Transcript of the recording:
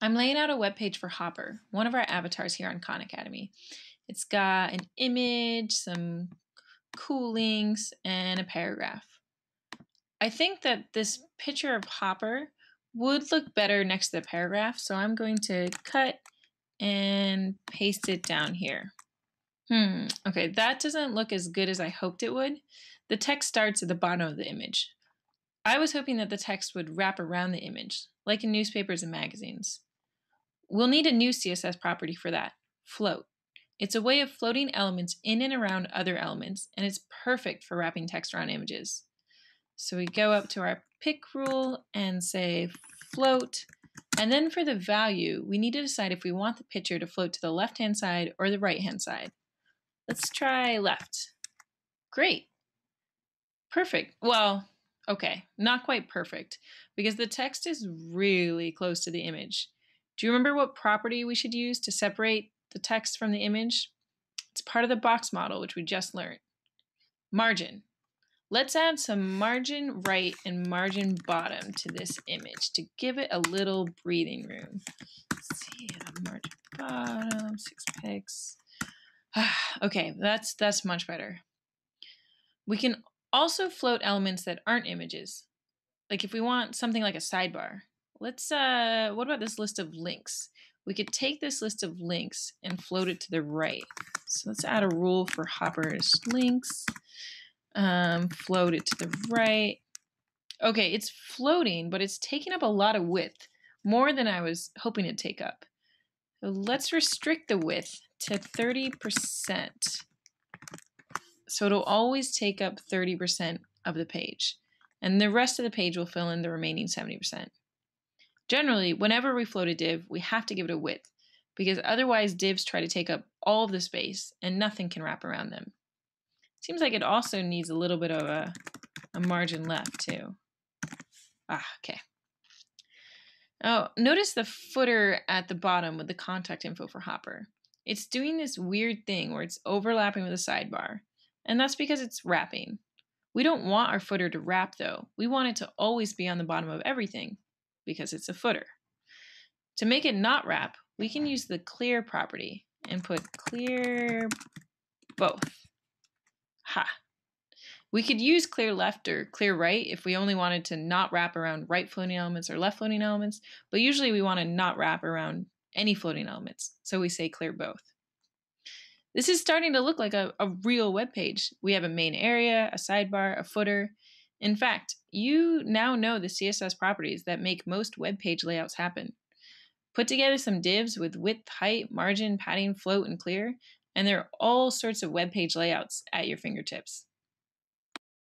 I'm laying out a web page for Hopper, one of our avatars here on Khan Academy. It's got an image, some cool links, and a paragraph. I think that this picture of Hopper would look better next to the paragraph, so I'm going to cut and paste it down here. Hmm, okay, that doesn't look as good as I hoped it would. The text starts at the bottom of the image. I was hoping that the text would wrap around the image, like in newspapers and magazines. We'll need a new CSS property for that, float. It's a way of floating elements in and around other elements, and it's perfect for wrapping text around images. So we go up to our pick rule and say float, and then for the value, we need to decide if we want the picture to float to the left-hand side or the right-hand side. Let's try left. Great. Perfect. Well, okay, not quite perfect, because the text is really close to the image. Do you remember what property we should use to separate the text from the image? It's part of the box model, which we just learned. Margin. Let's add some margin right and margin bottom to this image to give it a little breathing room. Let's see, margin bottom, six pixels. okay, that's that's much better. We can also float elements that aren't images. Like if we want something like a sidebar, Let's, uh, what about this list of links? We could take this list of links and float it to the right. So let's add a rule for Hopper's links. Um, float it to the right. Okay, it's floating, but it's taking up a lot of width, more than I was hoping to take up. So let's restrict the width to 30%. So it'll always take up 30% of the page. And the rest of the page will fill in the remaining 70%. Generally, whenever we float a div, we have to give it a width, because otherwise divs try to take up all of the space and nothing can wrap around them. Seems like it also needs a little bit of a, a margin left too. Ah, okay. Oh, notice the footer at the bottom with the contact info for Hopper. It's doing this weird thing where it's overlapping with the sidebar, and that's because it's wrapping. We don't want our footer to wrap though. We want it to always be on the bottom of everything because it's a footer. To make it not wrap, we can use the clear property and put clear both. Ha! We could use clear left or clear right if we only wanted to not wrap around right floating elements or left floating elements, but usually we want to not wrap around any floating elements, so we say clear both. This is starting to look like a, a real web page. We have a main area, a sidebar, a footer. In fact, you now know the CSS properties that make most web page layouts happen. Put together some divs with width, height, margin, padding, float, and clear, and there are all sorts of web page layouts at your fingertips.